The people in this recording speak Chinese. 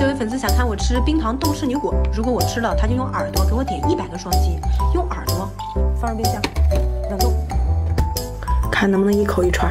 这位粉丝想看我吃冰糖冻圣女果如果我吃了他就用耳朵给我点一百个双击用耳朵放入冰箱冷冻。看能不能一口一串